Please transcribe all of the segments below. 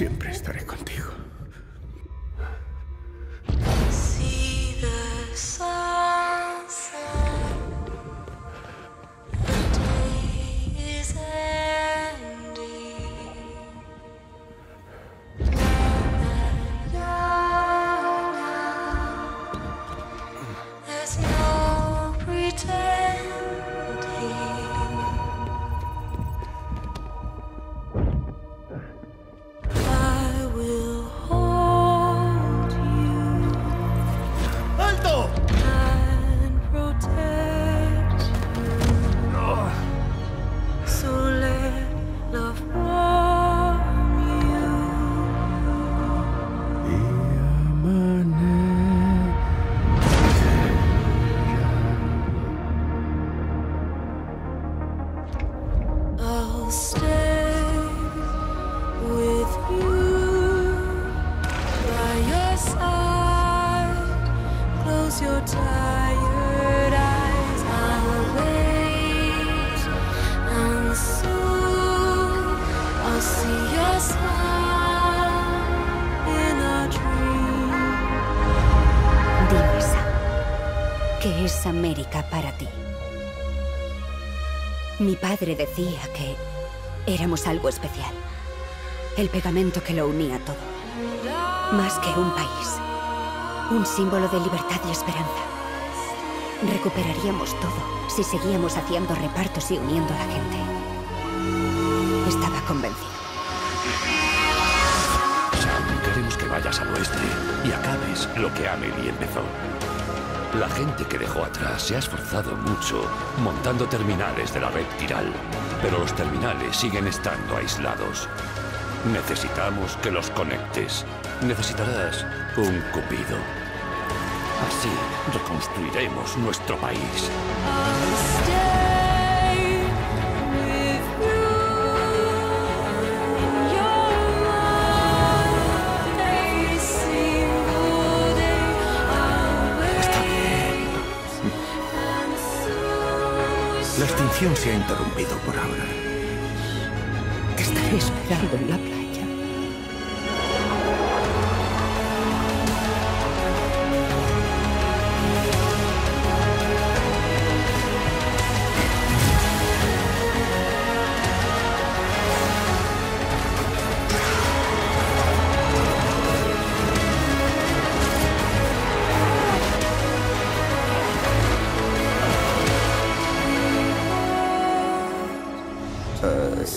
Siempre estaré contigo. ¿Qué es América para ti? Mi padre decía que éramos algo especial. El pegamento que lo unía todo. Más que un país. Un símbolo de libertad y esperanza. Recuperaríamos todo si seguíamos haciendo repartos y uniendo a la gente. Estaba convencido. Al oeste y acabes lo que Amelie empezó. La gente que dejó atrás se ha esforzado mucho montando terminales de la red Tiral, pero los terminales siguen estando aislados. Necesitamos que los conectes. Necesitarás un cupido. Así reconstruiremos nuestro país. Se ha interrumpido por ahora. Te estaré esperando en la playa.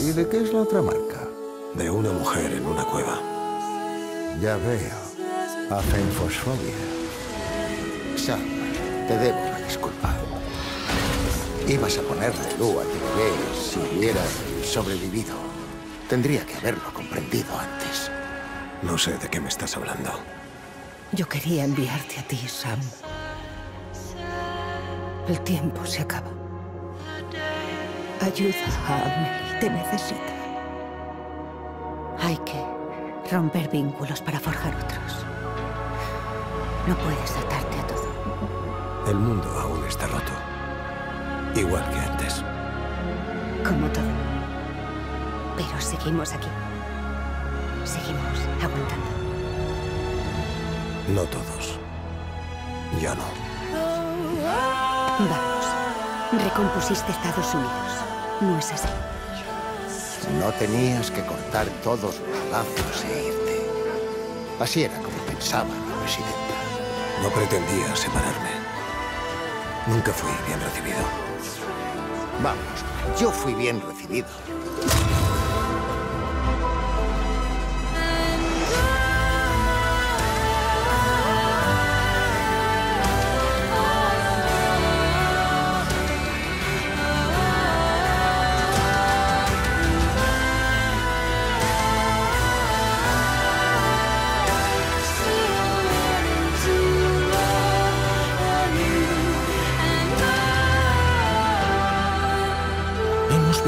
¿Y de qué es la otra marca? De una mujer en una cueva. Ya veo. Hacen fosfobia. Sam, te debo una disculpa. Ibas a ponerle luz a tu bebé si hubieras sobrevivido. Tendría que haberlo comprendido antes. No sé de qué me estás hablando. Yo quería enviarte a ti, Sam. El tiempo se acaba. Ayuda a Amelie, te necesita. Hay que romper vínculos para forjar otros. No puedes atarte a todo. El mundo aún está roto. Igual que antes. Como todo. Pero seguimos aquí. Seguimos aguantando. No todos. Ya no. Vamos. Recompusiste Estados Unidos. ¿No es así? No tenías que cortar todos los lazos e irte. Así era como pensaba la presidenta. No pretendía separarme. Nunca fui bien recibido. Vamos, yo fui bien recibido.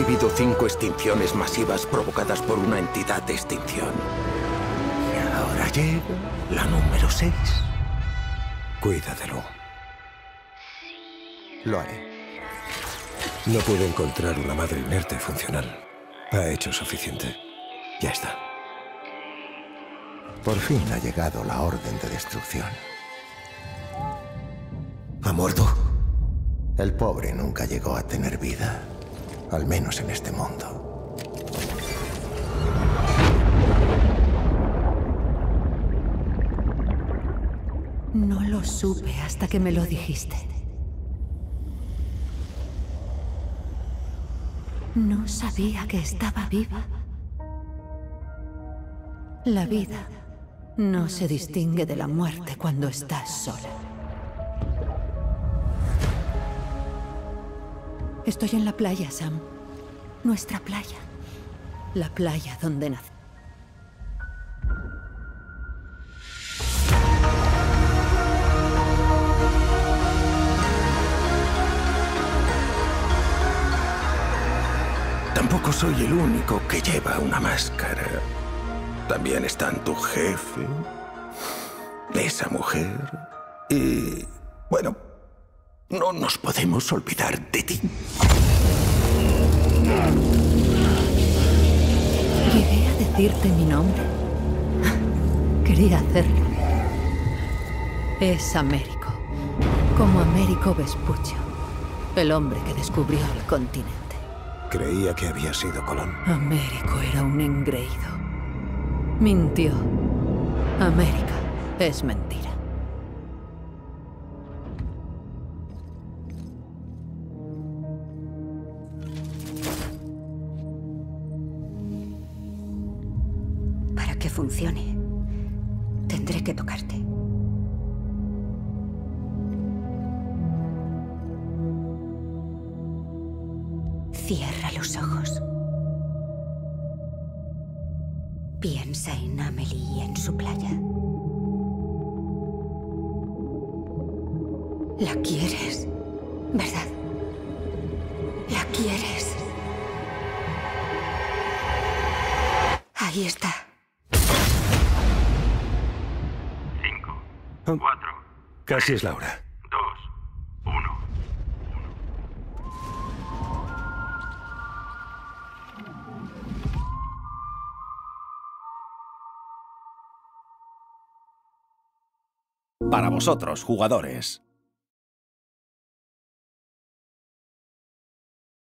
Vivido cinco extinciones masivas provocadas por una entidad de extinción. Y ahora llega la número seis. Cuídalo. Lo haré. No pude encontrar una madre inerte funcional. Ha hecho suficiente. Ya está. Por fin ha llegado la orden de destrucción. ¿Ha muerto? El pobre nunca llegó a tener vida, al menos en este mundo. No lo supe hasta que me lo dijiste. No sabía que estaba viva. La vida no se distingue de la muerte cuando estás sola. Estoy en la playa, Sam. Nuestra playa. La playa donde nací. Tampoco soy el único que lleva una máscara. También están tu jefe, esa mujer y... Bueno, no nos podemos olvidar de ti. Llegué a decirte mi nombre. Quería hacerlo. Es Américo. Como Américo Vespuccio. El hombre que descubrió el continente. Creía que había sido Colón. Américo era un engreído. Mintió. América es mentira. Que funcione, tendré que tocarte. Cierra los ojos. Piensa en Amelie y en su playa. La quieres, ¿verdad? La quieres. Ahí está. Cuatro, Casi es la hora. dos, uno. Para vosotros, jugadores.